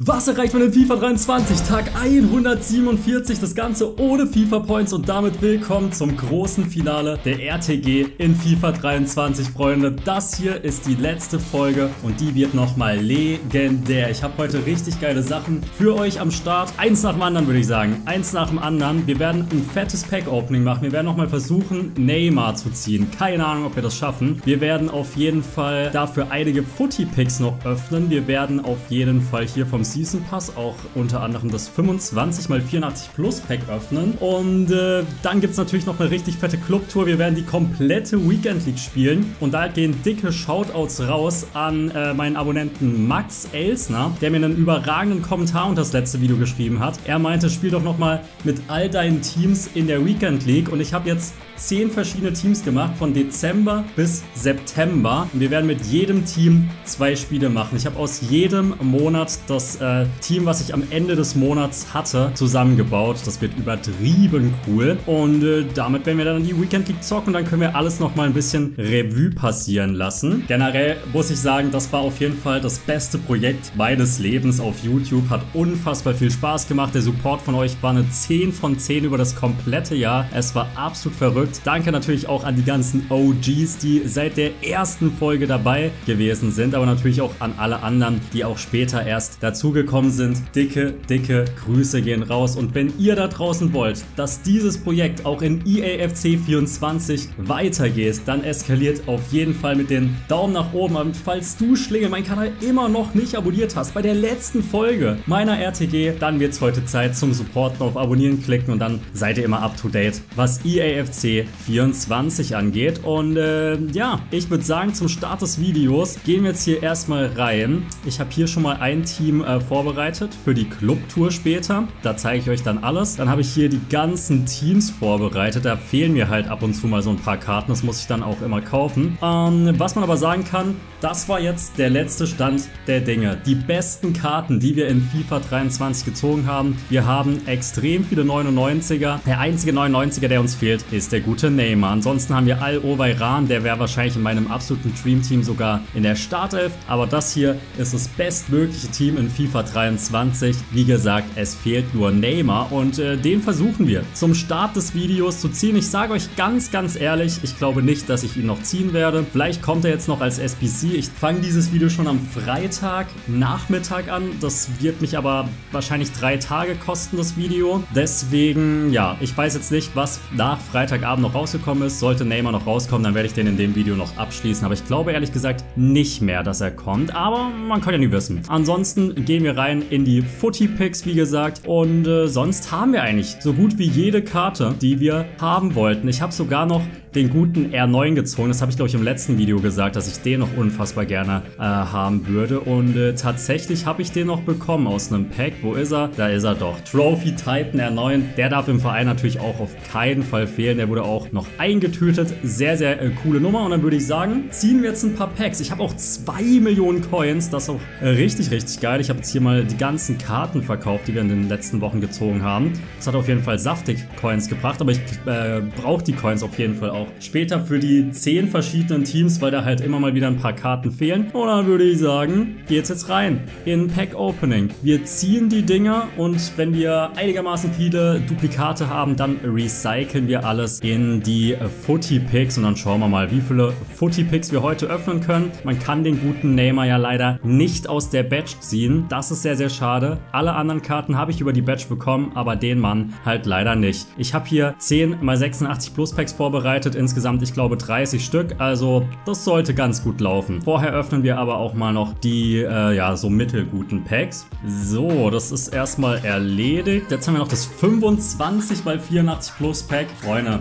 Was erreicht man in FIFA 23? Tag 147, das Ganze ohne FIFA Points und damit willkommen zum großen Finale der RTG in FIFA 23, Freunde. Das hier ist die letzte Folge und die wird nochmal legendär. Ich habe heute richtig geile Sachen für euch am Start. Eins nach dem anderen würde ich sagen. Eins nach dem anderen. Wir werden ein fettes Pack-Opening machen. Wir werden nochmal versuchen, Neymar zu ziehen. Keine Ahnung, ob wir das schaffen. Wir werden auf jeden Fall dafür einige Footy-Picks noch öffnen. Wir werden auf jeden Fall hier vom Season Pass auch unter anderem das 25 x 84 Plus Pack öffnen. Und äh, dann gibt es natürlich noch eine richtig fette Clubtour. Wir werden die komplette Weekend League spielen. Und da gehen dicke Shoutouts raus an äh, meinen Abonnenten Max Elsner, der mir einen überragenden Kommentar unter das letzte Video geschrieben hat. Er meinte, spiel doch nochmal mit all deinen Teams in der Weekend League. Und ich habe jetzt zehn verschiedene Teams gemacht, von Dezember bis September. Und wir werden mit jedem Team zwei Spiele machen. Ich habe aus jedem Monat das äh, Team, was ich am Ende des Monats hatte, zusammengebaut. Das wird übertrieben cool. Und äh, damit werden wir dann die Weekend League zocken und dann können wir alles nochmal ein bisschen Revue passieren lassen. Generell muss ich sagen, das war auf jeden Fall das beste Projekt meines Lebens auf YouTube. Hat unfassbar viel Spaß gemacht. Der Support von euch war eine 10 von 10 über das komplette Jahr. Es war absolut verrückt. Danke natürlich auch an die ganzen OGs, die seit der ersten Folge dabei gewesen sind, aber natürlich auch an alle anderen, die auch später erst dazugekommen gekommen sind. Dicke, dicke Grüße gehen raus. Und wenn ihr da draußen wollt, dass dieses Projekt auch in EAFC 24 weitergeht, dann eskaliert auf jeden Fall mit den Daumen nach oben. Und falls du Schlingel meinen Kanal immer noch nicht abonniert hast, bei der letzten Folge meiner RTG, dann wird es heute Zeit zum Supporten auf Abonnieren klicken und dann seid ihr immer up to date, was EAFC 24 angeht. Und äh, ja, ich würde sagen, zum Start des Videos gehen wir jetzt hier erstmal rein. Ich habe hier schon mal ein Team äh, vorbereitet für die Clubtour später. Da zeige ich euch dann alles. Dann habe ich hier die ganzen Teams vorbereitet. Da fehlen mir halt ab und zu mal so ein paar Karten. Das muss ich dann auch immer kaufen. Ähm, was man aber sagen kann, das war jetzt der letzte Stand der Dinge. Die besten Karten, die wir in FIFA 23 gezogen haben. Wir haben extrem viele 99er. Der einzige 99er, der uns fehlt, ist der gute Neymar. Ansonsten haben wir Al-Oweiran. Der wäre wahrscheinlich in meinem absoluten Dream-Team sogar in der Startelf. Aber das hier ist das bestmögliche Team in FIFA 23. 2023. Wie gesagt, es fehlt nur Neymar und äh, den versuchen wir zum Start des Videos zu ziehen. Ich sage euch ganz, ganz ehrlich, ich glaube nicht, dass ich ihn noch ziehen werde. Vielleicht kommt er jetzt noch als SBC. Ich fange dieses Video schon am Freitag Nachmittag an. Das wird mich aber wahrscheinlich drei Tage kosten, das Video. Deswegen, ja, ich weiß jetzt nicht, was nach Freitagabend noch rausgekommen ist. Sollte Neymar noch rauskommen, dann werde ich den in dem Video noch abschließen. Aber ich glaube ehrlich gesagt nicht mehr, dass er kommt. Aber man kann ja nie wissen. Ansonsten gehen wir rein in die Footy-Picks, wie gesagt. Und äh, sonst haben wir eigentlich so gut wie jede Karte, die wir haben wollten. Ich habe sogar noch den guten R9 gezogen. Das habe ich, glaube ich, im letzten Video gesagt, dass ich den noch unfassbar gerne äh, haben würde. Und äh, tatsächlich habe ich den noch bekommen aus einem Pack. Wo ist er? Da ist er doch. Trophy Titan R9. Der darf im Verein natürlich auch auf keinen Fall fehlen. Der wurde auch noch eingetütet. Sehr, sehr äh, coole Nummer. Und dann würde ich sagen, ziehen wir jetzt ein paar Packs. Ich habe auch 2 Millionen Coins. Das ist auch äh, richtig, richtig geil. Ich habe jetzt hier mal die ganzen Karten verkauft, die wir in den letzten Wochen gezogen haben. Das hat auf jeden Fall saftig Coins gebracht, aber ich äh, brauche die Coins auf jeden Fall auch später für die 10 verschiedenen Teams, weil da halt immer mal wieder ein paar Karten fehlen. Und dann würde ich sagen, geht's jetzt rein in Pack Opening. Wir ziehen die Dinger und wenn wir einigermaßen viele Duplikate haben, dann recyceln wir alles in die Footy Picks und dann schauen wir mal, wie viele Footy Picks wir heute öffnen können. Man kann den guten Neymar ja leider nicht aus der Batch ziehen. Das ist sehr, sehr schade. Alle anderen Karten habe ich über die Batch bekommen, aber den Mann halt leider nicht. Ich habe hier 10 x 86 Plus Packs vorbereitet, insgesamt ich glaube 30 Stück, also das sollte ganz gut laufen. Vorher öffnen wir aber auch mal noch die, äh, ja, so mittelguten Packs. So, das ist erstmal erledigt. Jetzt haben wir noch das 25 x 84 Plus Pack. Freunde,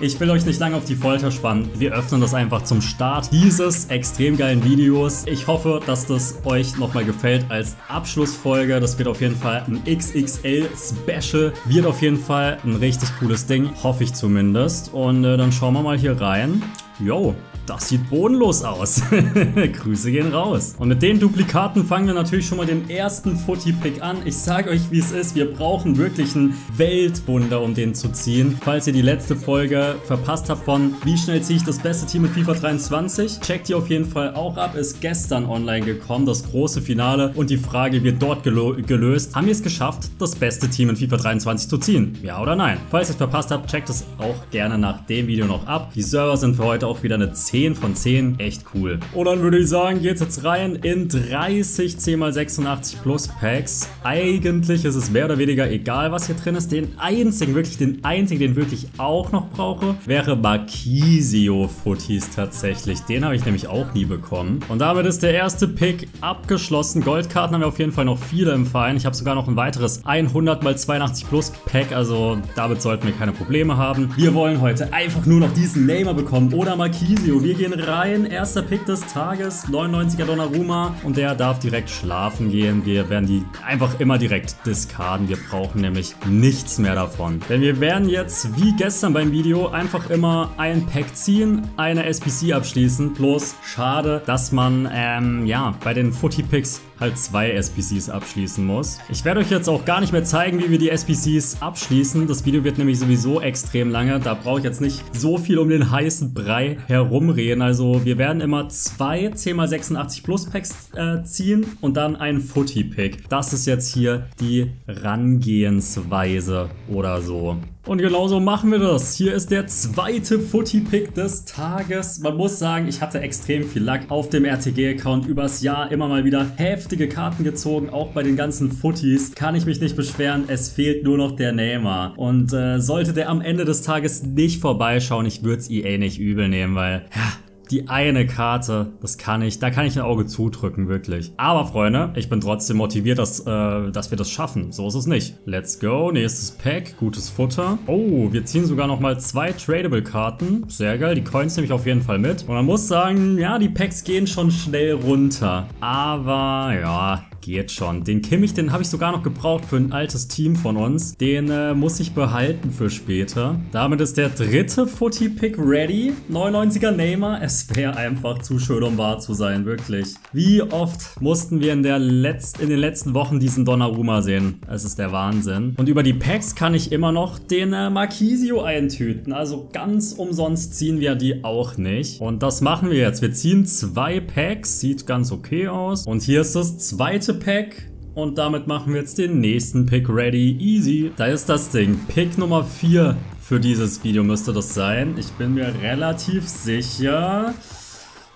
ich will euch nicht lange auf die Folter spannen. Wir öffnen das einfach zum Start dieses extrem geilen Videos. Ich hoffe, dass das euch nochmal gefällt als Abschlussfolge. Das wird auf jeden Fall ein XXL Special. Wird auf jeden Fall ein richtig cooles Ding. Hoffe ich zumindest. Und äh, dann schauen wir mal hier rein. Yo, das sieht bodenlos aus. Grüße gehen raus. Und mit den Duplikaten fangen wir natürlich schon mal den ersten Footy-Pick an. Ich sage euch, wie es ist. Wir brauchen wirklich ein Weltwunder, um den zu ziehen. Falls ihr die letzte Folge verpasst habt von wie schnell ziehe ich das beste Team in FIFA 23, checkt ihr auf jeden Fall auch ab. Ist gestern online gekommen, das große Finale. Und die Frage wird dort gelöst. Haben wir es geschafft, das beste Team in FIFA 23 zu ziehen? Ja oder nein? Falls ihr es verpasst habt, checkt es auch gerne nach dem Video noch ab. Die Server sind für heute auch wieder eine 10 von 10. Echt cool. Und dann würde ich sagen, geht's jetzt rein in 30 10x86 Plus Packs. Eigentlich ist es mehr oder weniger egal, was hier drin ist. Den einzigen, wirklich den einzigen, den wirklich auch noch brauche, wäre Marquisio Footies tatsächlich. Den habe ich nämlich auch nie bekommen. Und damit ist der erste Pick abgeschlossen. Goldkarten haben wir auf jeden Fall noch viele im Verein. Ich habe sogar noch ein weiteres 100 x 82 Plus Pack. Also damit sollten wir keine Probleme haben. Wir wollen heute einfach nur noch diesen Neymar bekommen oder Marquisio. Wir gehen rein. Erster Pick des Tages. 99er Donnarumma. Und der darf direkt schlafen gehen. Wir werden die einfach immer direkt diskarden. Wir brauchen nämlich nichts mehr davon. Denn wir werden jetzt, wie gestern beim Video, einfach immer ein Pack ziehen, eine SPC abschließen. Bloß schade, dass man, ähm, ja, bei den Footy Picks halt zwei SPCs abschließen muss. Ich werde euch jetzt auch gar nicht mehr zeigen, wie wir die SPCs abschließen. Das Video wird nämlich sowieso extrem lange. Da brauche ich jetzt nicht so viel um den heißen Brei herumreden. Also wir werden immer zwei 10x86 Plus Packs äh, ziehen und dann einen Footy Pick. Das ist jetzt hier die Rangehensweise oder so. Und genauso machen wir das. Hier ist der zweite Footy-Pick des Tages. Man muss sagen, ich hatte extrem viel Luck auf dem RTG-Account übers Jahr immer mal wieder heftige Karten gezogen. Auch bei den ganzen Footies kann ich mich nicht beschweren. Es fehlt nur noch der Neymar. Und äh, sollte der am Ende des Tages nicht vorbeischauen, ich würde es EA nicht übel nehmen, weil ja, die eine Karte, das kann ich, da kann ich ein Auge zudrücken, wirklich. Aber Freunde, ich bin trotzdem motiviert, dass, äh, dass wir das schaffen. So ist es nicht. Let's go, nächstes Pack, gutes Futter. Oh, wir ziehen sogar nochmal zwei Tradable-Karten. Sehr geil, die Coins nehme ich auf jeden Fall mit. Und man muss sagen, ja, die Packs gehen schon schnell runter. Aber, ja, geht schon. Den Kimmich, den habe ich sogar noch gebraucht für ein altes Team von uns. Den äh, muss ich behalten für später. Damit ist der dritte Footy-Pick ready. 99er Neymar. Es wäre einfach zu schön, um wahr zu sein, wirklich. Wie oft mussten wir in, der Letz in den letzten Wochen diesen Donnarumma sehen? Es ist der Wahnsinn. Und über die Packs kann ich immer noch den äh, Marquisio eintüten. Also ganz umsonst ziehen wir die auch nicht. Und das machen wir jetzt. Wir ziehen zwei Packs. Sieht ganz okay aus. Und hier ist das zweite Pack. Und damit machen wir jetzt den nächsten Pick ready. Easy. Da ist das Ding. Pick Nummer 4 für dieses Video müsste das sein. Ich bin mir relativ sicher.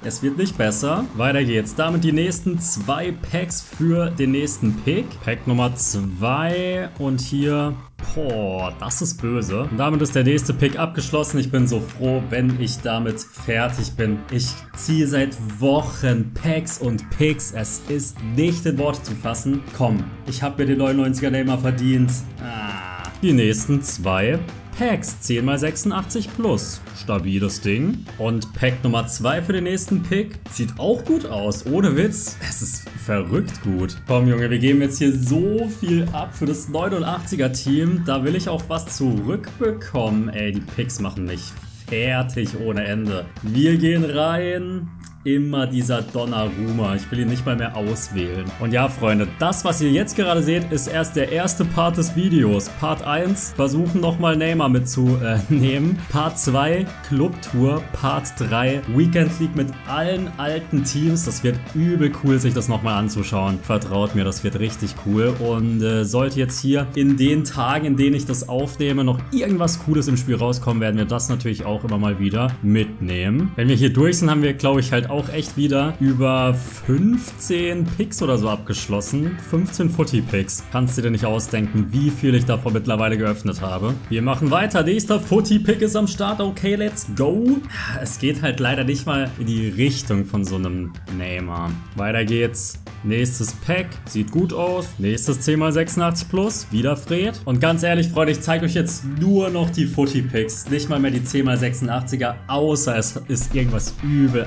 Es wird nicht besser. Weiter geht's. Damit die nächsten zwei Packs für den nächsten Pick. Pack Nummer 2 und hier Boah, das ist böse. Und damit ist der nächste Pick abgeschlossen. Ich bin so froh, wenn ich damit fertig bin. Ich ziehe seit Wochen Packs und Picks. Es ist nicht in Worte zu fassen. Komm, ich habe mir den 99er Neymar verdient. Ah. Die nächsten zwei Packs 10x86 plus. Stabiles Ding. Und Pack Nummer 2 für den nächsten Pick. Sieht auch gut aus, ohne Witz. Es ist verrückt gut. Komm Junge, wir geben jetzt hier so viel ab für das 89er Team. Da will ich auch was zurückbekommen. Ey, die Picks machen mich fertig ohne Ende. Wir gehen rein immer dieser Donnarumma. Ich will ihn nicht mal mehr auswählen. Und ja, Freunde, das, was ihr jetzt gerade seht, ist erst der erste Part des Videos. Part 1, versuchen nochmal Neymar mitzunehmen. Part 2, Clubtour. Part 3, Weekend League mit allen alten Teams. Das wird übel cool, sich das nochmal anzuschauen. Vertraut mir, das wird richtig cool. Und äh, sollte jetzt hier in den Tagen, in denen ich das aufnehme, noch irgendwas Cooles im Spiel rauskommen, werden wir das natürlich auch immer mal wieder mitnehmen. Wenn wir hier durch sind, haben wir, glaube ich, halt auch echt wieder über 15 Picks oder so abgeschlossen. 15 Footy-Picks. Kannst du dir nicht ausdenken, wie viel ich davon mittlerweile geöffnet habe. Wir machen weiter. Nächster Footy-Pick ist am Start. Okay, let's go. Es geht halt leider nicht mal in die Richtung von so einem Neymar. Weiter geht's. Nächstes Pack. Sieht gut aus. Nächstes 10x86 Plus. Wieder Fred. Und ganz ehrlich, Freunde, ich zeige euch jetzt nur noch die Footy-Picks. Nicht mal mehr die 10x86er, außer es ist irgendwas übel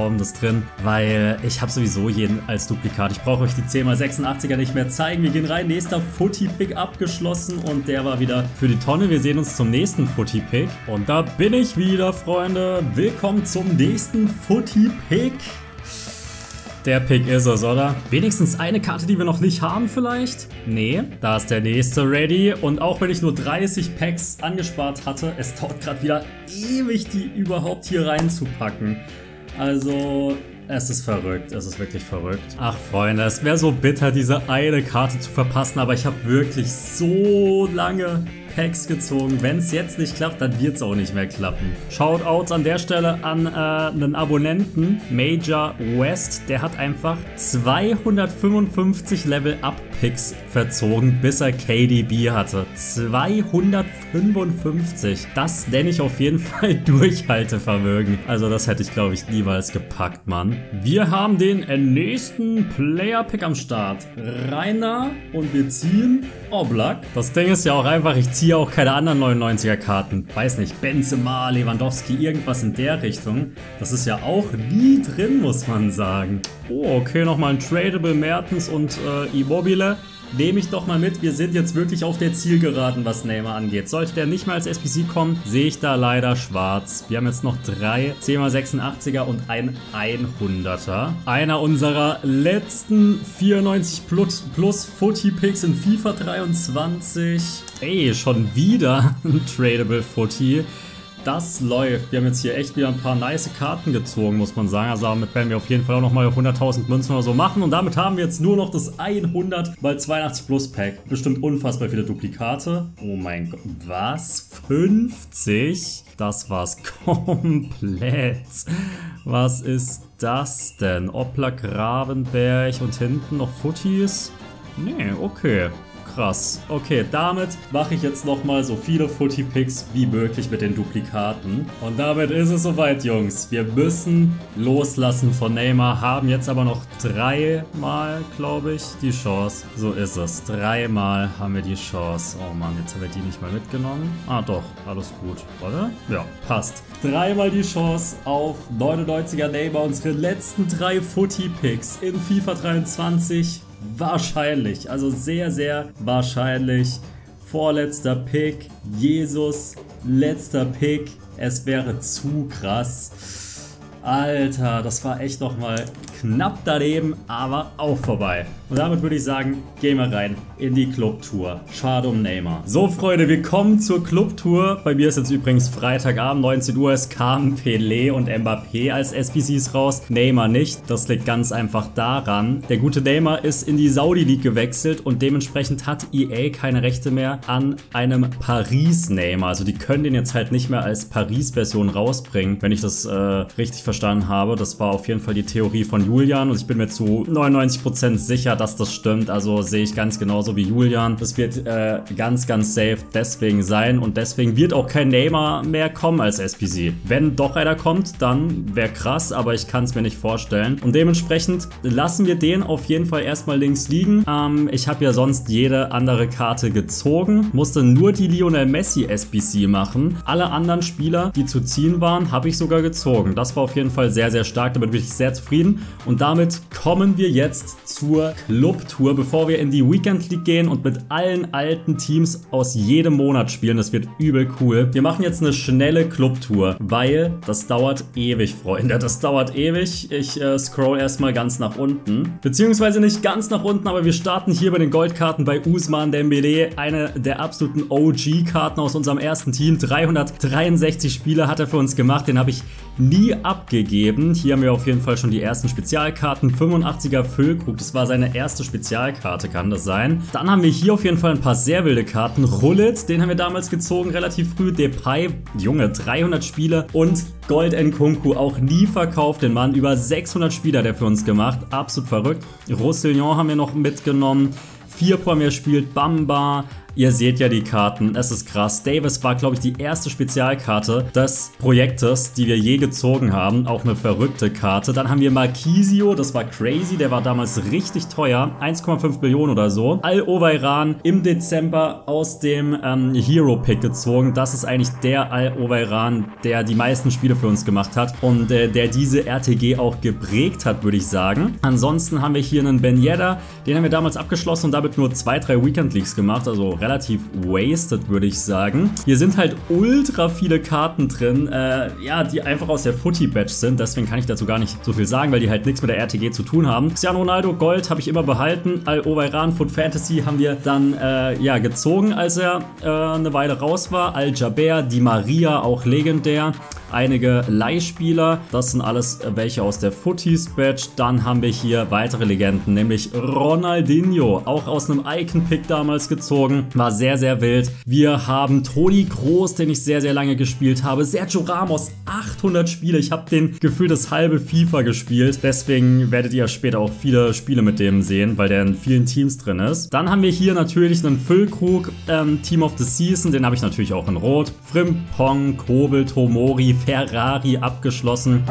atemberaubend Atemberaubенdes drin, weil ich habe sowieso jeden als Duplikat. Ich brauche euch die 10x86er nicht mehr zeigen. Wir gehen rein, nächster Footy-Pick abgeschlossen und der war wieder für die Tonne. Wir sehen uns zum nächsten Footy-Pick. Und da bin ich wieder, Freunde. Willkommen zum nächsten Footy-Pick. Der Pick ist es, oder? Wenigstens eine Karte, die wir noch nicht haben vielleicht? Nee, da ist der nächste ready. Und auch wenn ich nur 30 Packs angespart hatte, es dauert gerade wieder ewig, die überhaupt hier reinzupacken. Also, es ist verrückt, es ist wirklich verrückt. Ach Freunde, es wäre so bitter, diese eine Karte zu verpassen, aber ich habe wirklich so lange Packs gezogen. Wenn es jetzt nicht klappt, dann wird es auch nicht mehr klappen. Shoutouts an der Stelle an äh, einen Abonnenten, Major West. Der hat einfach 255 Level-Up-Picks verzogen, bis er KDB hatte. 255. Das nenne ich auf jeden Fall Durchhaltevermögen. Also das hätte ich, glaube ich, niemals gepackt, Mann. Wir haben den nächsten Player-Pick am Start. Rainer und wir ziehen Oblak. Das Ding ist ja auch einfach, ich ziehe auch keine anderen 99er Karten. Weiß nicht, Benzema, Lewandowski, irgendwas in der Richtung. Das ist ja auch nie drin, muss man sagen. Oh, okay, nochmal ein Tradable Mertens und äh, Immobile nehme ich doch mal mit. Wir sind jetzt wirklich auf der Zielgeraden, was Neymar angeht. Sollte der nicht mal als SPC kommen, sehe ich da leider schwarz. Wir haben jetzt noch drei 10x86er und ein 100er. Einer unserer letzten 94 plus, plus Footy Picks in FIFA 23. Ey, schon wieder ein Tradable Footy. Das läuft. Wir haben jetzt hier echt wieder ein paar nice Karten gezogen, muss man sagen. Also damit werden wir auf jeden Fall auch nochmal 100.000 Münzen oder so machen. Und damit haben wir jetzt nur noch das 100 mal 82 Plus Pack. Bestimmt unfassbar viele Duplikate. Oh mein Gott. Was? 50? Das war's komplett. Was ist das denn? Oplak, Ravenberg und hinten noch Footies? Nee, okay krass. Okay, damit mache ich jetzt nochmal so viele Footy Picks wie möglich mit den Duplikaten. Und damit ist es soweit, Jungs. Wir müssen loslassen von Neymar, haben jetzt aber noch dreimal, glaube ich, die Chance. So ist es. Dreimal haben wir die Chance. Oh Mann, jetzt haben wir die nicht mal mitgenommen. Ah doch, alles gut, oder? Ja, passt. Dreimal die Chance auf 99er Neymar, unsere letzten drei Footy Picks in FIFA 23 wahrscheinlich, also sehr, sehr wahrscheinlich vorletzter Pick, Jesus, letzter Pick. Es wäre zu krass. Alter, das war echt nochmal knapp daneben, aber auch vorbei. Und damit würde ich sagen, gehen wir rein in die Clubtour. Schade um Neymar. So Freunde, wir kommen zur Clubtour. Bei mir ist jetzt übrigens Freitagabend, 19 Uhr. Es kamen Pelé und Mbappé als SPCs raus. Neymar nicht. Das liegt ganz einfach daran. Der gute Neymar ist in die Saudi League gewechselt und dementsprechend hat EA keine Rechte mehr an einem Paris Neymar. Also die können den jetzt halt nicht mehr als Paris-Version rausbringen, wenn ich das äh, richtig verstanden habe. Das war auf jeden Fall die Theorie von Julian und ich bin mir zu 99% sicher, dass das stimmt. Also sehe ich ganz genauso wie Julian. Das wird äh, ganz, ganz safe deswegen sein und deswegen wird auch kein Neymar mehr kommen als SPC. Wenn doch einer kommt, dann wäre krass, aber ich kann es mir nicht vorstellen. Und dementsprechend lassen wir den auf jeden Fall erstmal links liegen. Ähm, ich habe ja sonst jede andere Karte gezogen, musste nur die Lionel Messi SPC machen. Alle anderen Spieler, die zu ziehen waren, habe ich sogar gezogen. Das war auf jeden Fall sehr, sehr stark. Damit bin ich sehr zufrieden. Und damit kommen wir jetzt zur Clubtour, bevor wir in die Weekend League gehen und mit allen alten Teams aus jedem Monat spielen. Das wird übel cool. Wir machen jetzt eine schnelle Clubtour, weil das dauert ewig, Freunde. Das dauert ewig. Ich äh, scroll erstmal ganz nach unten. Beziehungsweise nicht ganz nach unten, aber wir starten hier bei den Goldkarten bei Usman Dembele. Eine der absoluten OG-Karten aus unserem ersten Team. 363 Spiele hat er für uns gemacht. Den habe ich nie abgegeben. Hier haben wir auf jeden Fall schon die ersten Spezialkarten. 85er Füllkrug, das war seine erste Spezialkarte, kann das sein. Dann haben wir hier auf jeden Fall ein paar sehr wilde Karten. Rullet, den haben wir damals gezogen, relativ früh. Depay, Junge, 300 Spiele. Und Gold Nkunku, auch nie verkauft, den Mann. Über 600 Spieler der für uns gemacht. Absolut verrückt. Roussillon haben wir noch mitgenommen. Vierpor mehr spielt, Bamba, Ihr seht ja die Karten, es ist krass. Davis war, glaube ich, die erste Spezialkarte des Projektes, die wir je gezogen haben. Auch eine verrückte Karte. Dann haben wir Marquisio, das war crazy, der war damals richtig teuer. 1,5 Millionen oder so. Al-Oweiran im Dezember aus dem ähm, Hero-Pick gezogen. Das ist eigentlich der Al-Oweiran, der die meisten Spiele für uns gemacht hat und äh, der diese RTG auch geprägt hat, würde ich sagen. Ansonsten haben wir hier einen Ben Yedda, den haben wir damals abgeschlossen und damit nur zwei, drei Weekend Leagues gemacht, also relativ wasted, würde ich sagen. Hier sind halt ultra viele Karten drin, äh, ja, die einfach aus der Footy-Badge sind, deswegen kann ich dazu gar nicht so viel sagen, weil die halt nichts mit der RTG zu tun haben. Cristiano Ronaldo Gold habe ich immer behalten, Al-Oweiran Foot Fantasy haben wir dann, äh, ja, gezogen, als er äh, eine Weile raus war. Al-Jaber, Di Maria, auch legendär einige Leihspieler. Das sind alles welche aus der Footies Badge. Dann haben wir hier weitere Legenden, nämlich Ronaldinho, auch aus einem Icon-Pick damals gezogen. War sehr, sehr wild. Wir haben Toni Groß, den ich sehr, sehr lange gespielt habe. Sergio Ramos, 800 Spiele. Ich habe den gefühlt das halbe FIFA gespielt. Deswegen werdet ihr später auch viele Spiele mit dem sehen, weil der in vielen Teams drin ist. Dann haben wir hier natürlich einen Füllkrug ähm, Team of the Season. Den habe ich natürlich auch in Rot. Frimpong, Kobel, Tomori, Ferrari abgeschlossen.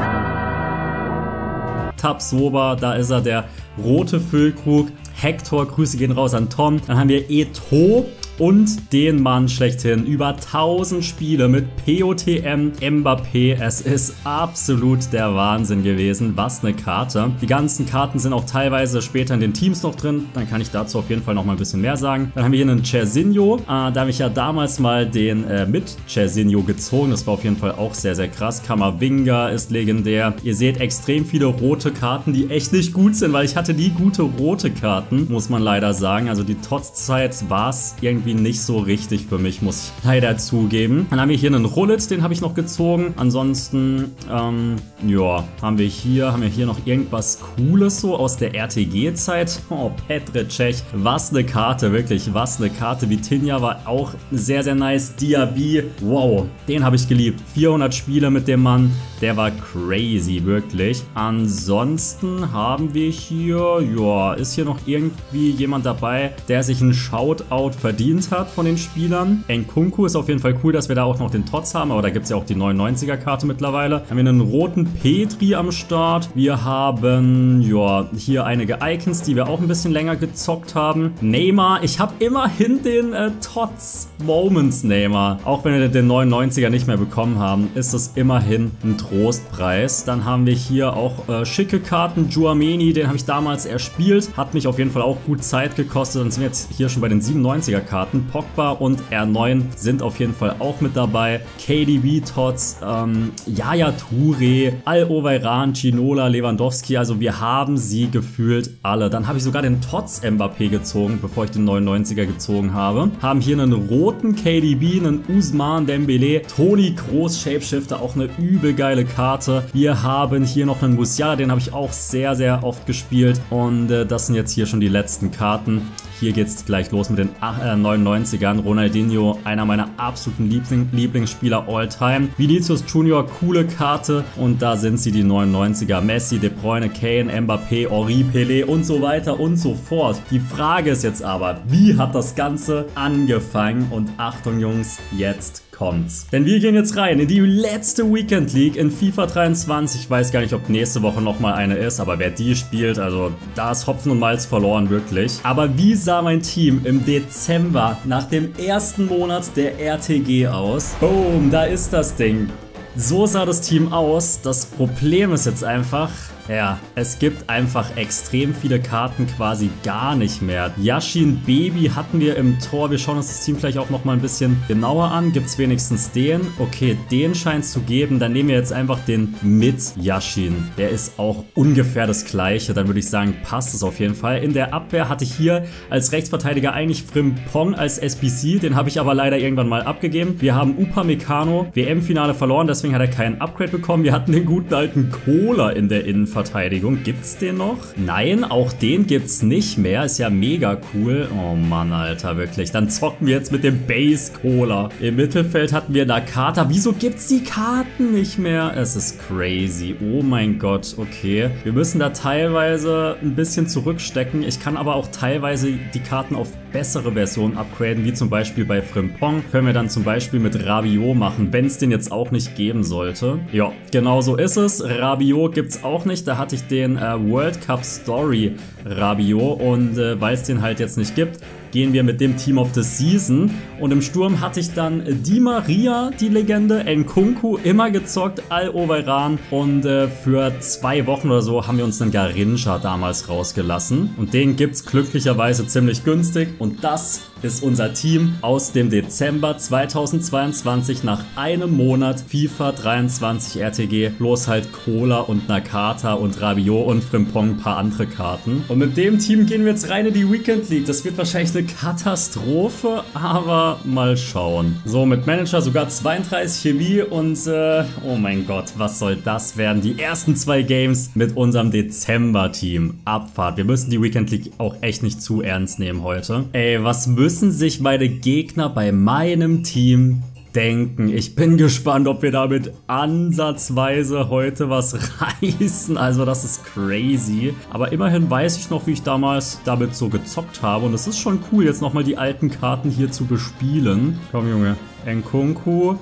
Tabsoba, da ist er, der rote Füllkrug. Hector, Grüße gehen raus an Tom. Dann haben wir Eto, und den Mann schlechthin. Über 1000 Spiele mit POTM Mbappé. Es ist absolut der Wahnsinn gewesen. Was eine Karte. Die ganzen Karten sind auch teilweise später in den Teams noch drin. Dann kann ich dazu auf jeden Fall noch mal ein bisschen mehr sagen. Dann haben wir hier einen Cerzinho. Äh, da habe ich ja damals mal den äh, mit Cerzinho gezogen. Das war auf jeden Fall auch sehr, sehr krass. Kamavinga ist legendär. Ihr seht extrem viele rote Karten, die echt nicht gut sind, weil ich hatte nie gute rote Karten, muss man leider sagen. Also die Tots-Zeit war es irgendwie irgendwie nicht so richtig für mich, muss ich leider zugeben. Dann haben wir hier einen Rullet, den habe ich noch gezogen. Ansonsten, ähm, ja, haben wir hier, haben wir hier noch irgendwas Cooles so aus der RTG-Zeit. Oh, Petre Cech, was eine Karte, wirklich, was eine Karte. Vitinha war auch sehr, sehr nice. Diaby, wow, den habe ich geliebt. 400 Spiele mit dem Mann, der war crazy, wirklich. Ansonsten haben wir hier, ja, ist hier noch irgendwie jemand dabei, der sich einen Shoutout verdient hat von den Spielern. Nkunku ist auf jeden Fall cool, dass wir da auch noch den Tots haben, aber da gibt es ja auch die 99er Karte mittlerweile. Haben wir einen roten Petri am Start. Wir haben, ja, hier einige Icons, die wir auch ein bisschen länger gezockt haben. Neymar, ich habe immerhin den äh, Tots Moments Neymar. Auch wenn wir den 99er nicht mehr bekommen haben, ist das immerhin ein Trostpreis. Dann haben wir hier auch äh, schicke Karten. Juameni, den habe ich damals erspielt. Hat mich auf jeden Fall auch gut Zeit gekostet. Dann sind wir jetzt hier schon bei den 97er Karten. Pogba und R9 sind auf jeden Fall auch mit dabei. KDB, Tots, ähm, Yaya Touré, Al-Oweiran, Ginola, Lewandowski. Also wir haben sie gefühlt alle. Dann habe ich sogar den Tots Mbappé gezogen, bevor ich den 99er gezogen habe. Haben hier einen roten KDB, einen Usman Dembele, Toni Groß, Shapeshifter, auch eine übel geile Karte. Wir haben hier noch einen Musiala, den habe ich auch sehr, sehr oft gespielt. Und äh, das sind jetzt hier schon die letzten Karten. Hier geht es gleich los mit den 99ern. Äh, Ronaldinho, einer meiner absoluten Liebling Lieblingsspieler all time. Vinicius Junior, coole Karte. Und da sind sie, die 99er. Messi, De Bruyne, Kane, Mbappé, Henri, Pelé und so weiter und so fort. Die Frage ist jetzt aber, wie hat das Ganze angefangen? Und Achtung Jungs, jetzt kommt's. Denn wir gehen jetzt rein in die letzte Weekend League in FIFA 23. Ich weiß gar nicht, ob nächste Woche nochmal eine ist, aber wer die spielt, also da ist Hopfen und Malz verloren, wirklich. Aber wie sah mein Team im Dezember nach dem ersten Monat der RTG aus? Boom, da ist das Ding. So sah das Team aus. Das Problem ist jetzt einfach, ja, es gibt einfach extrem viele Karten quasi gar nicht mehr. Yashin Baby hatten wir im Tor. Wir schauen uns das Team gleich auch nochmal ein bisschen genauer an. Gibt es wenigstens den? Okay, den scheint es zu geben. Dann nehmen wir jetzt einfach den mit Yashin. Der ist auch ungefähr das gleiche. Dann würde ich sagen, passt es auf jeden Fall. In der Abwehr hatte ich hier als Rechtsverteidiger eigentlich Frimpong als SBC. Den habe ich aber leider irgendwann mal abgegeben. Wir haben Upamecano WM-Finale verloren, deswegen hat er keinen Upgrade bekommen. Wir hatten den guten alten Cola in der Innenverteidigung. Innenverteidigung. Gibt's den noch? Nein, auch den gibt's nicht mehr. Ist ja mega cool. Oh Mann, Alter, wirklich. Dann zocken wir jetzt mit dem Base Cola. Im Mittelfeld hatten wir Nakata. Wieso gibt's die Karten nicht mehr? Es ist crazy. Oh mein Gott, okay. Wir müssen da teilweise ein bisschen zurückstecken. Ich kann aber auch teilweise die Karten auf bessere Versionen upgraden, wie zum Beispiel bei Frimpong. Können wir dann zum Beispiel mit Rabiot machen, wenn es den jetzt auch nicht geben sollte. Ja, genau so ist es. Rabiot gibt es auch nicht. Da hatte ich den äh, World Cup Story Rabiot und äh, weil es den halt jetzt nicht gibt, gehen wir mit dem Team of the Season. Und im Sturm hatte ich dann Di Maria, die Legende, Nkunku, immer gezockt, Al-Oveiran. Und äh, für zwei Wochen oder so haben wir uns einen Garincha damals rausgelassen. Und den gibt es glücklicherweise ziemlich günstig. Und das ist unser Team aus dem Dezember 2022 nach einem Monat FIFA 23 RTG. Bloß halt Cola und Nakata und Rabiot und Frimpong ein paar andere Karten. Und mit dem Team gehen wir jetzt rein in die Weekend League. Das wird wahrscheinlich eine Katastrophe, aber mal schauen. So, mit Manager sogar 32 Chemie und äh, oh mein Gott, was soll das werden? Die ersten zwei Games mit unserem Dezember-Team. Abfahrt. Wir müssen die Weekend League auch echt nicht zu ernst nehmen heute. Ey, was müssen müssen sich meine Gegner bei meinem Team denken. Ich bin gespannt, ob wir damit ansatzweise heute was reißen. Also das ist crazy. Aber immerhin weiß ich noch, wie ich damals damit so gezockt habe. Und es ist schon cool, jetzt nochmal die alten Karten hier zu bespielen. Komm, Junge. Nkunku.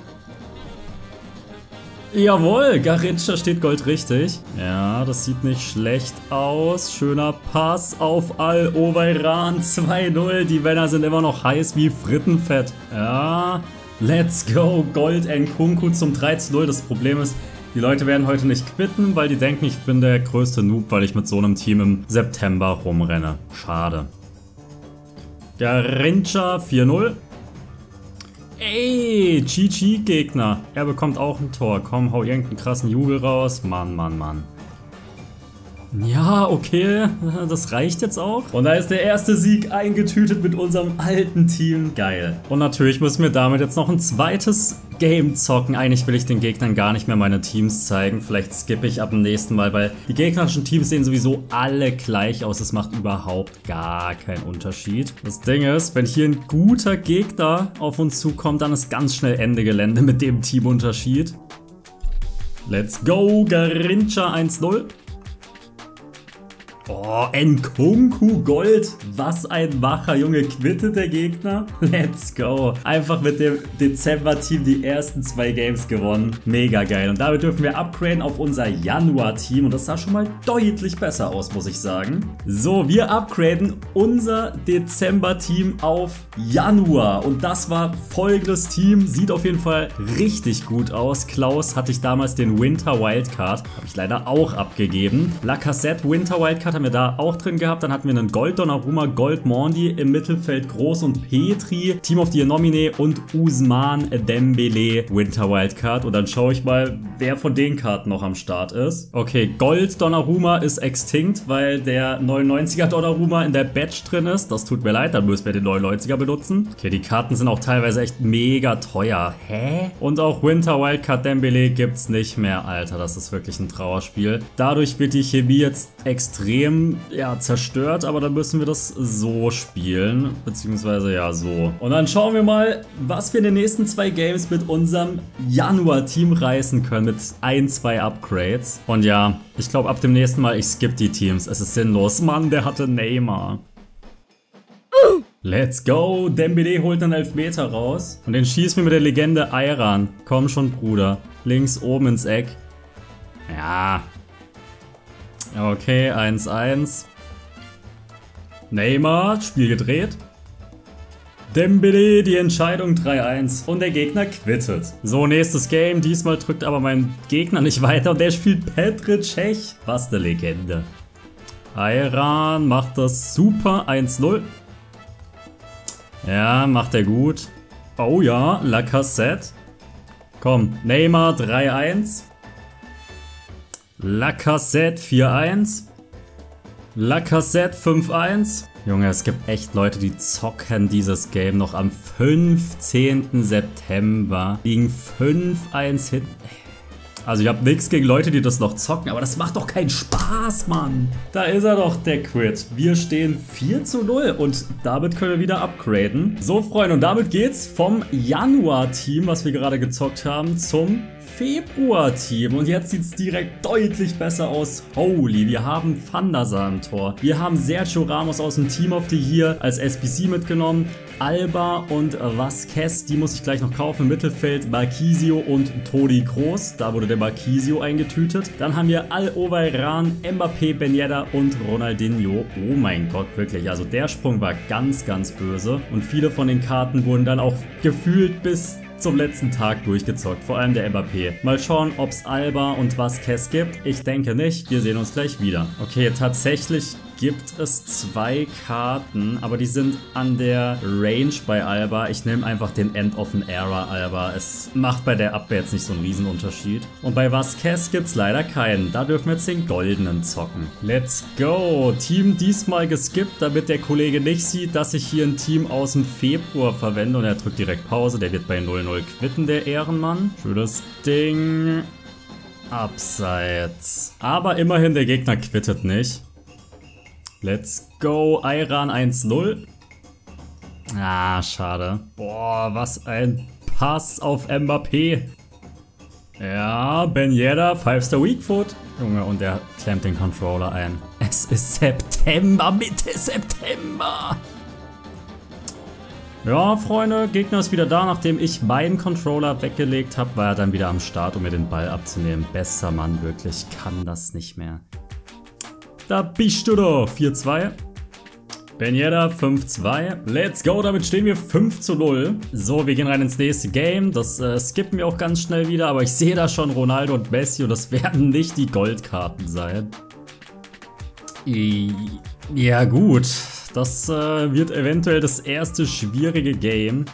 Jawohl, Garincha steht Gold richtig. Ja, das sieht nicht schlecht aus. Schöner Pass auf Al-Oveiran 2-0. Die Männer sind immer noch heiß wie Frittenfett. Ja, let's go. Gold Nkunku zum 3-0. Das Problem ist, die Leute werden heute nicht quitten, weil die denken, ich bin der größte Noob, weil ich mit so einem Team im September rumrenne. Schade. Garincha 4-0. Ey, GG-Gegner. Er bekommt auch ein Tor. Komm, hau irgendeinen krassen Jubel raus. Mann, Mann, Mann. Ja, okay, das reicht jetzt auch. Und da ist der erste Sieg eingetütet mit unserem alten Team. Geil. Und natürlich müssen wir damit jetzt noch ein zweites Game zocken. Eigentlich will ich den Gegnern gar nicht mehr meine Teams zeigen. Vielleicht skippe ich ab dem nächsten Mal, weil die gegnerischen Teams sehen sowieso alle gleich aus. Es macht überhaupt gar keinen Unterschied. Das Ding ist, wenn hier ein guter Gegner auf uns zukommt, dann ist ganz schnell Ende Gelände mit dem Teamunterschied. Let's go, Garincha 1-0. Oh, Nkunku Gold. Was ein Macher, Junge. Quittet der Gegner? Let's go. Einfach mit dem Dezember-Team die ersten zwei Games gewonnen. Mega geil. Und damit dürfen wir upgraden auf unser Januar-Team. Und das sah schon mal deutlich besser aus, muss ich sagen. So, wir upgraden unser Dezember-Team auf Januar. Und das war folgendes Team. Sieht auf jeden Fall richtig gut aus. Klaus hatte ich damals den Winter Wildcard. Habe ich leider auch abgegeben. Lacassette Winter Wildcard haben wir da auch drin gehabt. Dann hatten wir einen Gold Donnarumma, Gold Mondi im Mittelfeld Groß und Petri, Team of the Year Nomine und Usman Dembele Winter Wildcard. Und dann schaue ich mal, wer von den Karten noch am Start ist. Okay, Gold Donnarumma ist extinct, weil der 99er Donnarumma in der Batch drin ist. Das tut mir leid, dann müssen wir den 99er benutzen. Okay, die Karten sind auch teilweise echt mega teuer. Hä? Und auch Winter Wildcard Dembele gibt's nicht mehr, Alter. Das ist wirklich ein Trauerspiel. Dadurch wird die Chemie jetzt extrem extrem ja, zerstört, aber dann müssen wir das so spielen, beziehungsweise ja so. Und dann schauen wir mal, was wir in den nächsten zwei Games mit unserem Januar-Team reißen können, mit ein, zwei Upgrades. Und ja, ich glaube ab dem nächsten Mal, ich skippe die Teams, es ist sinnlos. Mann, der hatte Neymar. Let's go! Dembele holt einen Elfmeter raus. Und den schießen wir mit der Legende Ayran. Komm schon, Bruder. Links oben ins Eck. Ja, Okay, 1-1. Neymar, Spiel gedreht. Dembele, die Entscheidung 3-1 und der Gegner quittet. So, nächstes Game. Diesmal drückt aber mein Gegner nicht weiter und der spielt Petr Cech. Was eine Legende. Ayran macht das super 1-0. Ja, macht er gut. Oh ja, Lacassette. Komm, Neymar 3-1. Lacassette 4-1. Lacassette 5-1. Junge, es gibt echt Leute, die zocken dieses Game noch am 15. September. Liegen 5-1 hinten. Also ich habe nichts gegen Leute, die das noch zocken, aber das macht doch keinen Spaß, Mann. Da ist er doch, der Quit. Wir stehen 4 zu 0 und damit können wir wieder upgraden. So, Freunde, und damit geht's vom Januar-Team, was wir gerade gezockt haben, zum Februar-Team. Und jetzt sieht es direkt deutlich besser aus. Holy, wir haben Thundersa im Tor. Wir haben Sergio Ramos aus dem Team of the Year als SBC mitgenommen. Alba und Vasquez, die muss ich gleich noch kaufen. Im Mittelfeld Marquisio und Todi Groß. Da wurde der Marquisio eingetütet. Dann haben wir Al-Oweiran, Mbappé, Ben Yedda und Ronaldinho. Oh mein Gott, wirklich. Also der Sprung war ganz, ganz böse. Und viele von den Karten wurden dann auch gefühlt bis zum letzten Tag durchgezockt, vor allem der Mbappé. Mal schauen, ob es Alba und Vasquez gibt. Ich denke nicht, wir sehen uns gleich wieder. Okay, tatsächlich gibt es zwei Karten, aber die sind an der Range bei Alba. Ich nehme einfach den End of an Era Alba. Es macht bei der Abwehr jetzt nicht so einen Riesenunterschied. Und bei Vasquez gibt es leider keinen. Da dürfen wir jetzt den goldenen zocken. Let's go. Team diesmal geskippt, damit der Kollege nicht sieht, dass ich hier ein Team aus dem Februar verwende. Und er drückt direkt Pause. Der wird bei 0-0 quitten, der Ehrenmann. Schönes Ding. Abseits. Aber immerhin, der Gegner quittet nicht. Let's go, Iran 1-0. Ah, schade. Boah, was ein Pass auf Mbappé. Ja, Ben Yedda, 5-Star Weak Foot. Junge, und er klemmt den Controller ein. Es ist September, Mitte September. Ja, Freunde, Gegner ist wieder da. Nachdem ich meinen Controller weggelegt habe, war er dann wieder am Start, um mir den Ball abzunehmen. Besser Mann, wirklich. Kann das nicht mehr. Da bist du doch. 4-2. Benjeda 5-2. Let's go, damit stehen wir 5 zu 0. So, wir gehen rein ins nächste Game. Das äh, skippen wir auch ganz schnell wieder, aber ich sehe da schon Ronaldo und Messi und das werden nicht die Goldkarten sein. Ja gut, das äh, wird eventuell das erste schwierige Game.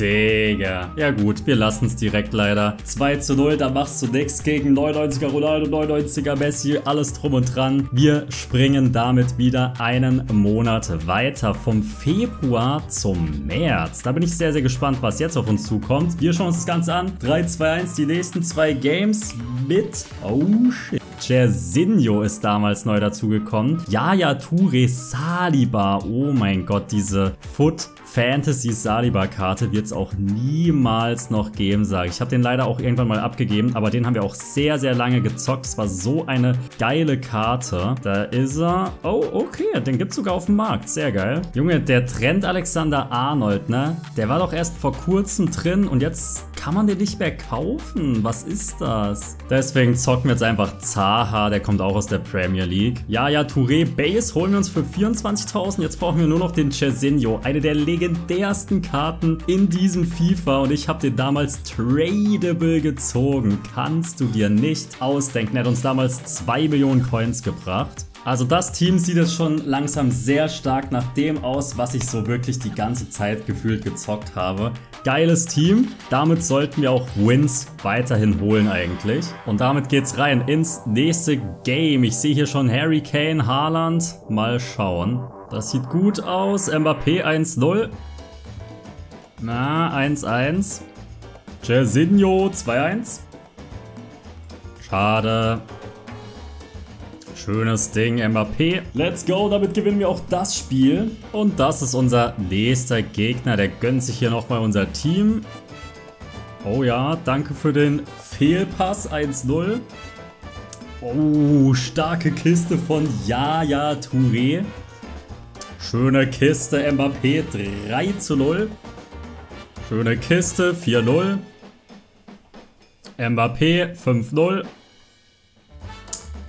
Digga. Ja gut, wir lassen es direkt leider. 2 zu 0, da machst du nichts gegen 99er Ronaldo, 99er Messi, alles drum und dran. Wir springen damit wieder einen Monat weiter vom Februar zum März. Da bin ich sehr, sehr gespannt, was jetzt auf uns zukommt. Wir schauen uns das Ganze an. 3, 2, 1, die nächsten zwei Games mit... Oh shit. Jersinho ist damals neu dazugekommen. Yaya Touré Saliba. Oh mein Gott, diese Foot Fantasy Saliba-Karte wird es auch niemals noch geben, sage ich. Ich habe den leider auch irgendwann mal abgegeben, aber den haben wir auch sehr, sehr lange gezockt. Es war so eine geile Karte. Da ist er. Oh, okay, den gibt es sogar auf dem Markt. Sehr geil. Junge, der Trend Alexander Arnold, ne? Der war doch erst vor kurzem drin und jetzt kann man den nicht mehr kaufen. Was ist das? Deswegen zocken wir jetzt einfach Zaha, der kommt auch aus der Premier League. Ja, ja, Touré Base holen wir uns für 24.000. Jetzt brauchen wir nur noch den Cezinho, eine der legendärsten Karten in diesem FIFA und ich habe den damals tradable gezogen. Kannst du dir nicht ausdenken. Er hat uns damals 2 Millionen Coins gebracht. Also das Team sieht jetzt schon langsam sehr stark nach dem aus, was ich so wirklich die ganze Zeit gefühlt gezockt habe. Geiles Team. Damit sollten wir auch Wins weiterhin holen eigentlich. Und damit geht's rein ins nächste Game. Ich sehe hier schon Harry Kane, Haaland. Mal schauen. Das sieht gut aus. Mbappé 1-0. Na, 1-1. Jersinho 2-1. Schade. Schönes Ding, Mbappé. Let's go, damit gewinnen wir auch das Spiel. Und das ist unser nächster Gegner. Der gönnt sich hier nochmal unser Team. Oh ja, danke für den Fehlpass 1-0. Oh, starke Kiste von Yaya Touré. Schöne Kiste, Mbappé 3 zu 0. Schöne Kiste, 4-0. Mbappé 5-0.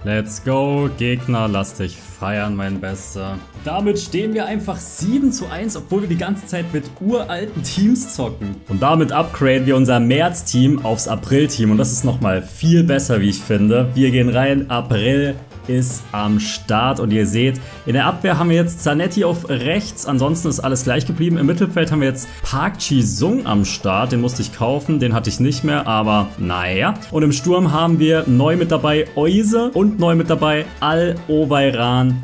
Let's go, Gegner, lass dich feiern, mein Bester. Damit stehen wir einfach 7 zu 1, obwohl wir die ganze Zeit mit uralten Teams zocken. Und damit upgraden wir unser März-Team aufs April-Team und das ist nochmal viel besser, wie ich finde. Wir gehen rein, April ist am Start und ihr seht, in der Abwehr haben wir jetzt Zanetti auf rechts, ansonsten ist alles gleich geblieben. Im Mittelfeld haben wir jetzt Park Chi-Sung am Start, den musste ich kaufen, den hatte ich nicht mehr, aber naja. Und im Sturm haben wir neu mit dabei Euse und neu mit dabei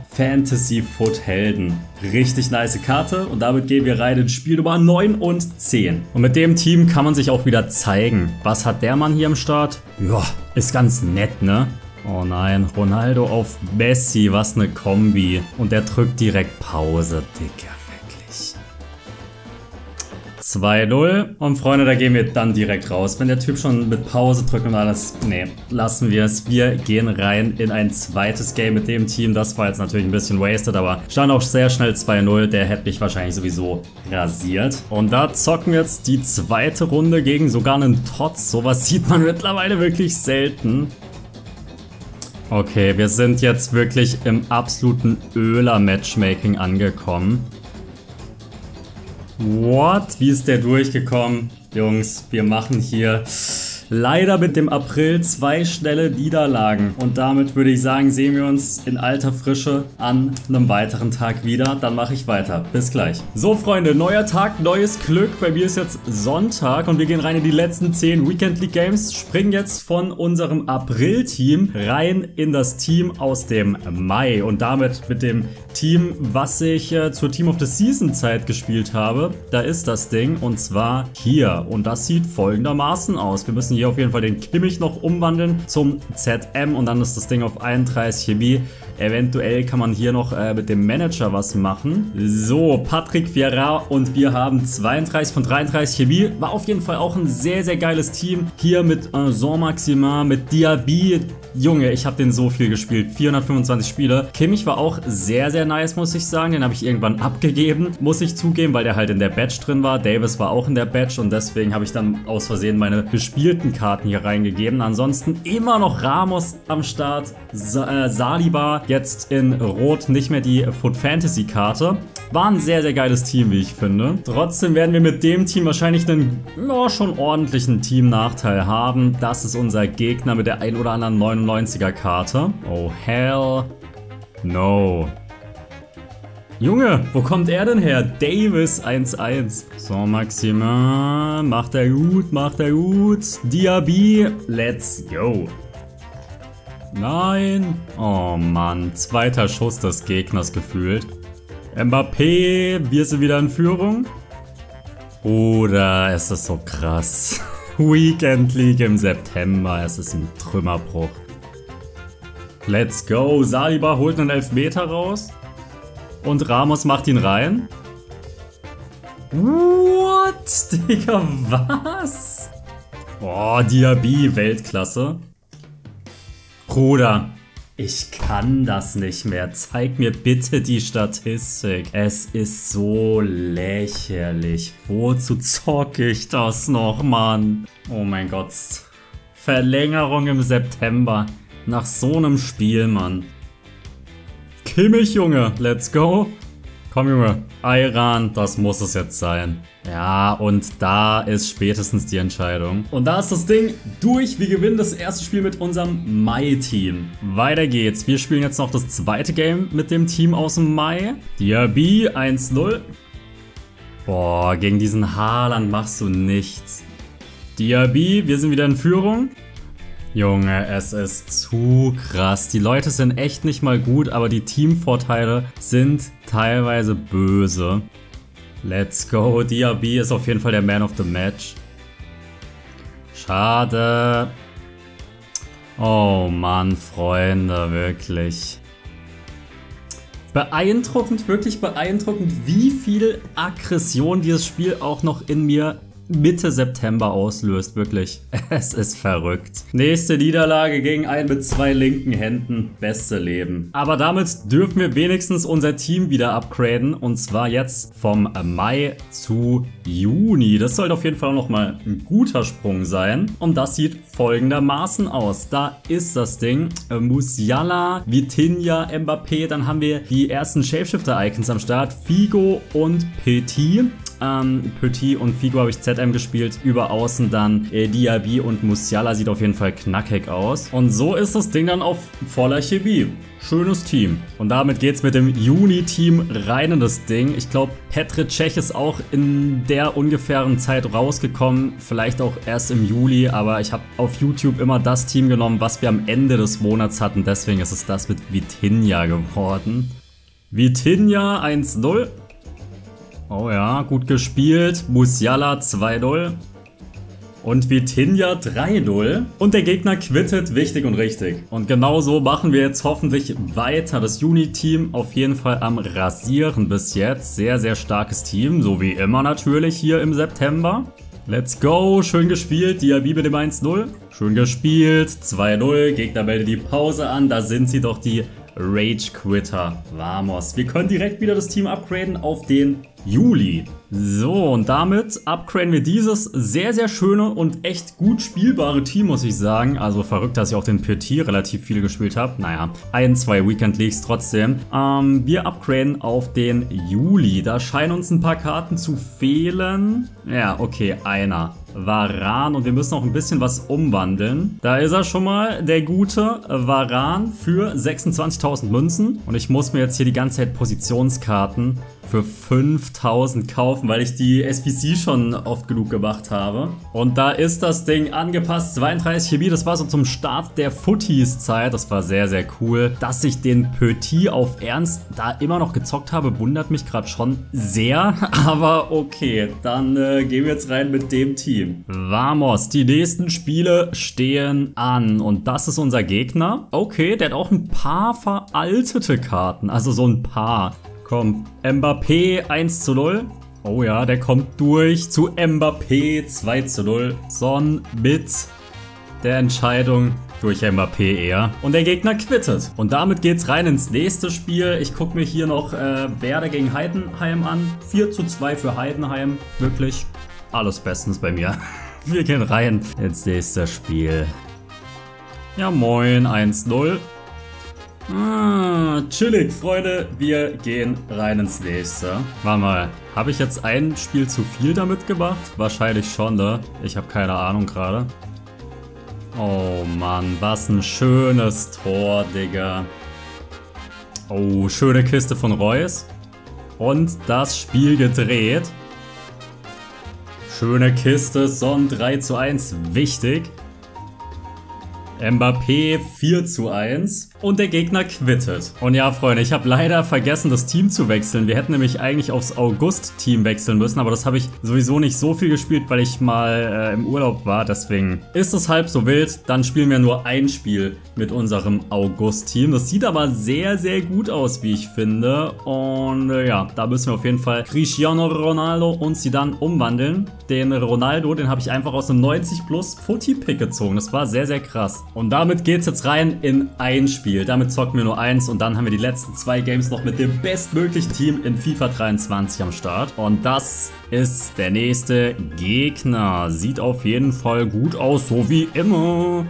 Fantasy Foot Helden. Richtig nice Karte und damit gehen wir rein in Spiel Nummer 9 und 10. Und mit dem Team kann man sich auch wieder zeigen. Was hat der Mann hier am Start? Ja, ist ganz nett, ne? Oh nein, Ronaldo auf Messi, was eine Kombi. Und der drückt direkt Pause, wirklich. 2-0. Und Freunde, da gehen wir dann direkt raus. Wenn der Typ schon mit Pause drückt und alles, nee, lassen wir es. Wir gehen rein in ein zweites Game mit dem Team. Das war jetzt natürlich ein bisschen wasted, aber stand auch sehr schnell 2-0. Der hätte mich wahrscheinlich sowieso rasiert. Und da zocken wir jetzt die zweite Runde gegen sogar einen Tots. Sowas sieht man mittlerweile wirklich selten. Okay, wir sind jetzt wirklich im absoluten Öler-Matchmaking angekommen. What? Wie ist der durchgekommen? Jungs, wir machen hier leider mit dem April zwei schnelle Niederlagen. Und damit würde ich sagen, sehen wir uns in alter Frische an einem weiteren Tag wieder. Dann mache ich weiter. Bis gleich. So, Freunde, neuer Tag, neues Glück. Bei mir ist jetzt Sonntag und wir gehen rein in die letzten 10 Weekend League Games. Springen jetzt von unserem April-Team rein in das Team aus dem Mai. Und damit mit dem Team, was ich äh, zur Team of the Season Zeit gespielt habe. Da ist das Ding und zwar hier. Und das sieht folgendermaßen aus. Wir müssen hier auf jeden Fall den Kimmich noch umwandeln zum ZM und dann ist das Ding auf 31 Chemie. Eventuell kann man hier noch äh, mit dem Manager was machen. So, Patrick Vieira und wir haben 32 von 33 Chemie. War auf jeden Fall auch ein sehr, sehr geiles Team. Hier mit äh, Jean Maximin, mit Diaby. Junge, ich habe den so viel gespielt. 425 Spiele. Kimmich war auch sehr, sehr nice, muss ich sagen. Den habe ich irgendwann abgegeben. Muss ich zugeben, weil der halt in der Batch drin war. Davis war auch in der Batch und deswegen habe ich dann aus Versehen meine gespielten Karten hier reingegeben. Ansonsten immer noch Ramos am Start. Sa äh, Saliba jetzt in Rot. Nicht mehr die Foot Fantasy Karte. War ein sehr, sehr geiles Team, wie ich finde. Trotzdem werden wir mit dem Team wahrscheinlich einen ja, schon ordentlichen Team-Nachteil haben. Das ist unser Gegner mit der ein oder anderen 99 90er-Karte. Oh, hell no. Junge, wo kommt er denn her? Davis 1-1. So, Maxima, Macht er gut, macht er gut. Diaby, let's go. Nein. Oh Mann, zweiter Schuss des Gegners gefühlt. Mbappé, wir sind wieder in Führung. Oder ist das so krass. Weekend League im September, es ist ein Trümmerbruch. Let's go, Saliba holt einen Elfmeter raus. Und Ramos macht ihn rein. What? Digga, was? Boah, Diaby, Weltklasse. Bruder, ich kann das nicht mehr. Zeig mir bitte die Statistik. Es ist so lächerlich. Wozu zocke ich das noch, Mann? Oh mein Gott. Verlängerung im September. Nach so einem Spiel, Mann. Kimmich, Junge. Let's go. Komm, Junge. Iran, das muss es jetzt sein. Ja, und da ist spätestens die Entscheidung. Und da ist das Ding durch. Wir gewinnen das erste Spiel mit unserem Mai-Team. Weiter geht's. Wir spielen jetzt noch das zweite Game mit dem Team aus dem Mai. Diaby 1-0. Boah, gegen diesen Haaland machst du nichts. Diaby, wir sind wieder in Führung. Junge, es ist zu krass. Die Leute sind echt nicht mal gut, aber die Teamvorteile sind teilweise böse. Let's go. Diaby ist auf jeden Fall der Man of the Match. Schade. Oh Mann, Freunde, wirklich. Beeindruckend, wirklich beeindruckend, wie viel Aggression dieses Spiel auch noch in mir Mitte September auslöst, wirklich. Es ist verrückt. Nächste Niederlage gegen einen mit zwei linken Händen. Beste Leben. Aber damit dürfen wir wenigstens unser Team wieder upgraden. Und zwar jetzt vom Mai zu Juni. Das sollte auf jeden Fall nochmal ein guter Sprung sein. Und das sieht folgendermaßen aus. Da ist das Ding. Musiala, Vitinha, Mbappé. Dann haben wir die ersten Shapeshifter-Icons am Start. Figo und Petit. Ähm, Petit und Figo habe ich ZM gespielt. Über außen dann äh, Diaby und Musiala sieht auf jeden Fall knackig aus. Und so ist das Ding dann auf voller Chemie. Schönes Team. Und damit geht es mit dem Juni-Team rein in das Ding. Ich glaube, Petr Cech ist auch in der ungefähren Zeit rausgekommen. Vielleicht auch erst im Juli, aber ich habe auf YouTube immer das Team genommen, was wir am Ende des Monats hatten. Deswegen ist es das mit Vitinha geworden. Vitinha 1-0. Oh ja, gut gespielt. Musiala 2-0. Und Vitinha 3-0. Und der Gegner quittet, wichtig und richtig. Und genauso machen wir jetzt hoffentlich weiter. Das Juni-Team auf jeden Fall am Rasieren bis jetzt. Sehr, sehr starkes Team, so wie immer natürlich hier im September. Let's go, schön gespielt, Diaby mit dem 1-0. Schön gespielt, 2-0, Gegner meldet die Pause an, da sind sie doch die Rage Quitter. Vamos. Wir können direkt wieder das Team upgraden auf den Juli. So, und damit upgraden wir dieses sehr, sehr schöne und echt gut spielbare Team, muss ich sagen. Also verrückt, dass ich auch den PT relativ viel gespielt habe. Naja, ein, zwei Weekend Leagues trotzdem. Ähm, wir upgraden auf den Juli. Da scheinen uns ein paar Karten zu fehlen. Ja, okay, einer. Varan und wir müssen auch ein bisschen was umwandeln. Da ist er schon mal, der gute Varan für 26.000 Münzen. Und ich muss mir jetzt hier die ganze Zeit Positionskarten für 5000 kaufen, weil ich die SPC schon oft genug gemacht habe. Und da ist das Ding angepasst. 32 GB, das war so zum Start der Footies-Zeit. Das war sehr, sehr cool. Dass ich den Petit auf Ernst da immer noch gezockt habe, wundert mich gerade schon sehr. Aber okay, dann äh, gehen wir jetzt rein mit dem Team. Vamos, die nächsten Spiele stehen an. Und das ist unser Gegner. Okay, der hat auch ein paar veraltete Karten. Also so ein paar. Komm, Mbappé 1 zu 0. Oh ja, der kommt durch zu Mbappé 2 zu 0. Son mit der Entscheidung durch Mbappé eher. Und der Gegner quittet. Und damit geht's rein ins nächste Spiel. Ich gucke mir hier noch äh, Werder gegen Heidenheim an. 4 zu 2 für Heidenheim. Wirklich alles bestens bei mir. Wir gehen rein ins nächste Spiel. Ja moin, 1-0. Ah, chillig, Freunde. Wir gehen rein ins nächste. Warte mal, habe ich jetzt ein Spiel zu viel damit gemacht? Wahrscheinlich schon, ne? Ich habe keine Ahnung gerade. Oh Mann, was ein schönes Tor, Digga. Oh, schöne Kiste von Reus. Und das Spiel gedreht. Schöne Kiste, Son 3 zu 1, wichtig. Mbappé 4 zu 1 und der Gegner quittet. Und ja, Freunde, ich habe leider vergessen, das Team zu wechseln. Wir hätten nämlich eigentlich aufs August-Team wechseln müssen, aber das habe ich sowieso nicht so viel gespielt, weil ich mal äh, im Urlaub war. Deswegen ist es halb so wild. Dann spielen wir nur ein Spiel mit unserem August-Team. Das sieht aber sehr, sehr gut aus, wie ich finde. Und äh, ja, da müssen wir auf jeden Fall Cristiano Ronaldo und sie dann umwandeln. Den Ronaldo, den habe ich einfach aus einem 90 Plus Footy-Pick gezogen. Das war sehr, sehr krass. Und damit geht es jetzt rein in ein Spiel. Damit zocken wir nur eins und dann haben wir die letzten zwei Games noch mit dem bestmöglichen Team in FIFA 23 am Start. Und das ist der nächste Gegner. Sieht auf jeden Fall gut aus, so wie immer.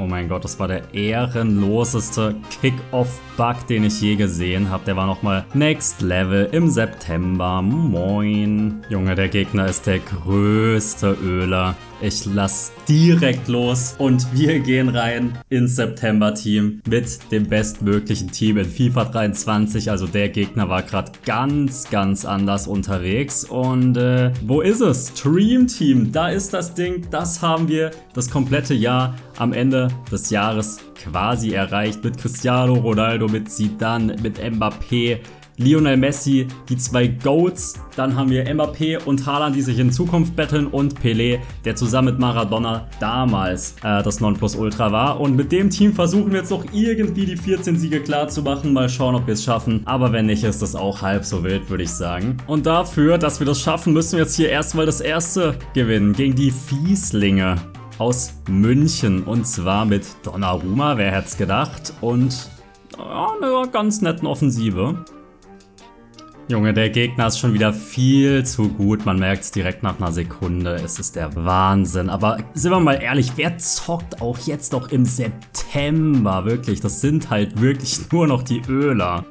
Oh mein Gott, das war der ehrenloseste Kick-Off-Bug, den ich je gesehen habe. Der war nochmal Next Level im September. Moin. Junge, der Gegner ist der größte Öler. Ich lass direkt los und wir gehen rein ins September-Team mit dem bestmöglichen Team in FIFA 23. Also der Gegner war gerade ganz, ganz anders unterwegs. Und äh, wo ist es? Dream Team, da ist das Ding. Das haben wir das komplette Jahr am Ende des Jahres quasi erreicht. Mit Cristiano Ronaldo, mit Zidane, mit Mbappé, Lionel Messi, die zwei Goats. Dann haben wir Mbappé und Haaland, die sich in Zukunft betteln und Pelé, der zusammen mit Maradona damals äh, das Nonplusultra war. Und mit dem Team versuchen wir jetzt noch irgendwie die 14 Siege klar zu machen. Mal schauen, ob wir es schaffen. Aber wenn nicht, ist das auch halb so wild, würde ich sagen. Und dafür, dass wir das schaffen, müssen wir jetzt hier erstmal das erste gewinnen gegen die Fieslinge aus München. Und zwar mit Donnarumma, wer hätte es gedacht. Und ja, einer ganz netten Offensive. Junge, der Gegner ist schon wieder viel zu gut. Man merkt es direkt nach einer Sekunde. Es ist der Wahnsinn. Aber sind wir mal ehrlich, wer zockt auch jetzt noch im September? Wirklich, das sind halt wirklich nur noch die Öler.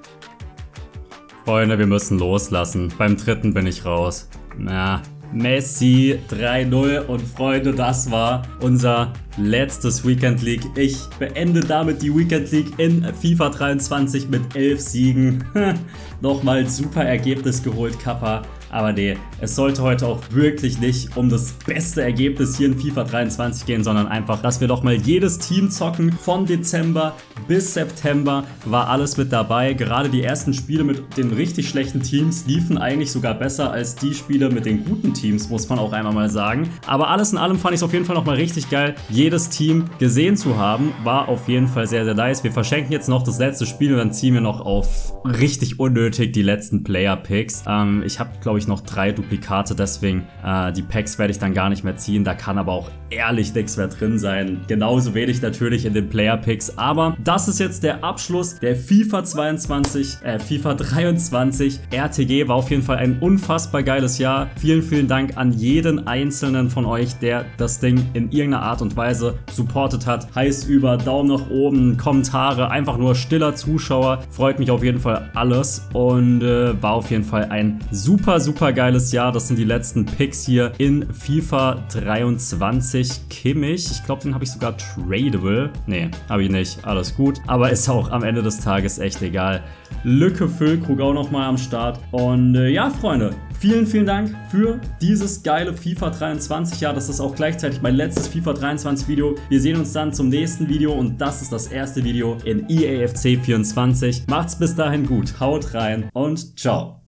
Freunde, wir müssen loslassen. Beim dritten bin ich raus. Na, Messi 3-0 und Freunde, das war unser letztes Weekend League. Ich beende damit die Weekend League in FIFA 23 mit 11 Siegen. Nochmal super Ergebnis geholt, Kappa. Aber nee, es sollte heute auch wirklich nicht um das beste Ergebnis hier in FIFA 23 gehen, sondern einfach, dass wir doch mal jedes Team zocken. Von Dezember bis September war alles mit dabei. Gerade die ersten Spiele mit den richtig schlechten Teams liefen eigentlich sogar besser als die Spiele mit den guten Teams, muss man auch einmal mal sagen. Aber alles in allem fand ich es auf jeden Fall nochmal richtig geil, jedes Team gesehen zu haben. War auf jeden Fall sehr, sehr nice. Wir verschenken jetzt noch das letzte Spiel und dann ziehen wir noch auf richtig unnötig die letzten Player-Picks. Ähm, ich habe, glaube ich, noch drei Duplikate, deswegen äh, die Packs werde ich dann gar nicht mehr ziehen. Da kann aber auch ehrlich nichts mehr drin sein. Genauso wenig natürlich in den Player-Picks. Aber das ist jetzt der Abschluss der FIFA 22, äh, FIFA 23 RTG. War auf jeden Fall ein unfassbar geiles Jahr. Vielen, vielen Dank an jeden einzelnen von euch, der das Ding in irgendeiner Art und Weise supportet hat. Heißt über Daumen nach oben, Kommentare, einfach nur stiller Zuschauer. Freut mich auf jeden Fall alles und äh, war auf jeden Fall ein super, super geiles Jahr. Das sind die letzten Picks hier in FIFA 23. Kimmich, ich glaube, den habe ich sogar tradable. Nee, habe ich nicht. Alles gut. Aber ist auch am Ende des Tages echt egal. Lücke Füllkrug auch nochmal am Start. Und äh, ja, Freunde, vielen, vielen Dank für dieses geile FIFA 23 Jahr. Das ist auch gleichzeitig mein letztes FIFA 23 Video. Wir sehen uns dann zum nächsten Video und das ist das erste Video in EAFC 24. Macht's bis dahin gut, haut rein und ciao.